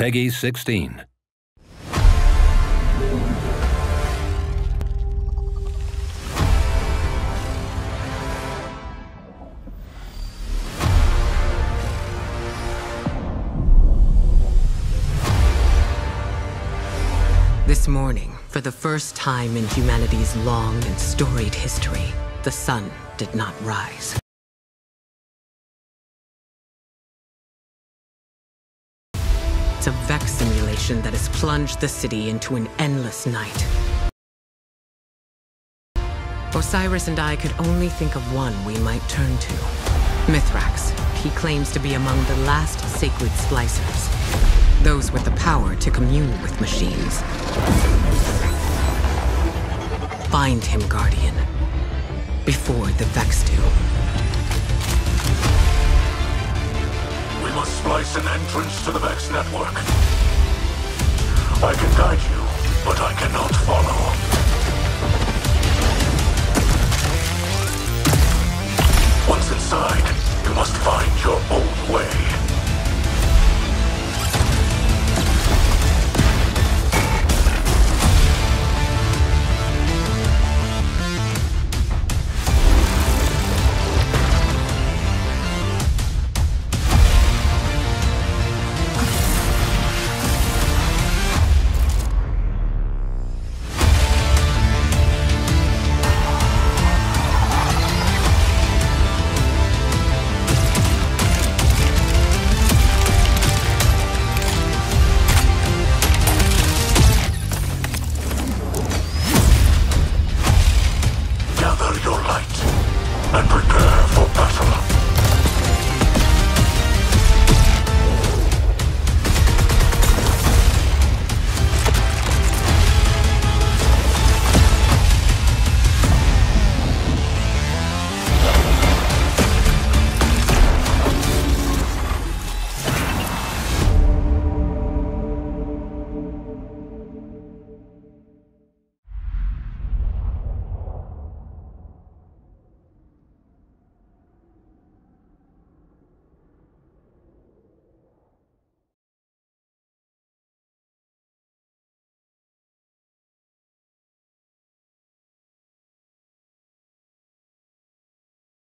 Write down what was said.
Peggy 16. This morning, for the first time in humanity's long and storied history, the sun did not rise. It's a Vex simulation that has plunged the city into an endless night. Osiris and I could only think of one we might turn to. Mithrax. He claims to be among the last sacred splicers. Those with the power to commune with machines. Find him, Guardian. Before the Vex do. We must splice an entrance to the network. I can guide you, but I cannot follow.